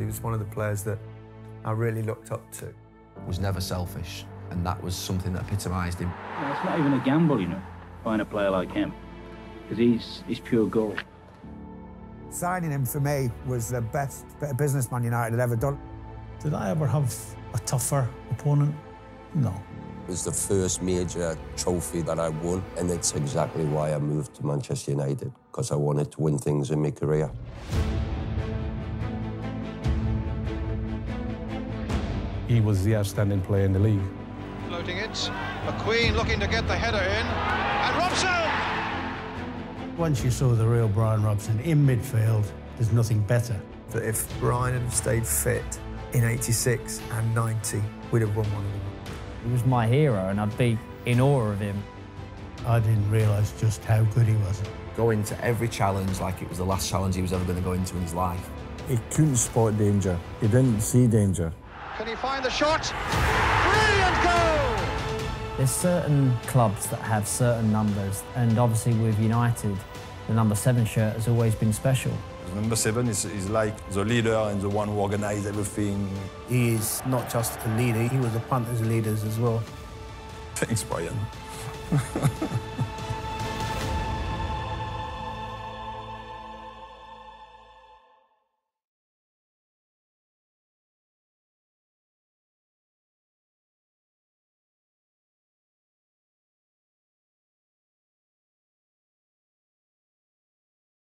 He was one of the players that I really looked up to. Was never selfish, and that was something that epitomised him. Well, it's not even a gamble, you know, buying a player like him, because he's, he's pure gold. Signing him for me was the best bit of business Man United had ever done. Did I ever have a tougher opponent? No. It was the first major trophy that I won, and it's exactly why I moved to Manchester United, because I wanted to win things in my career. He was the outstanding player in the league. Floating it. McQueen looking to get the header in. And Robson! Once you saw the real Bryan Robson in midfield, there's nothing better. That if Brian had stayed fit in 86 and 90, we'd have won one of them. He was my hero, and I'd be in awe of him. I didn't realise just how good he was. Going to every challenge like it was the last challenge he was ever going to go into in his life. He couldn't spot danger. He didn't see danger. Can he find the shot? Brilliant goal! There's certain clubs that have certain numbers, and obviously with United, the number seven shirt has always been special. Number seven is, is like the leader and the one who organizes everything. He is not just a leader, he was the punters' leaders as well. Thanks, Bryan.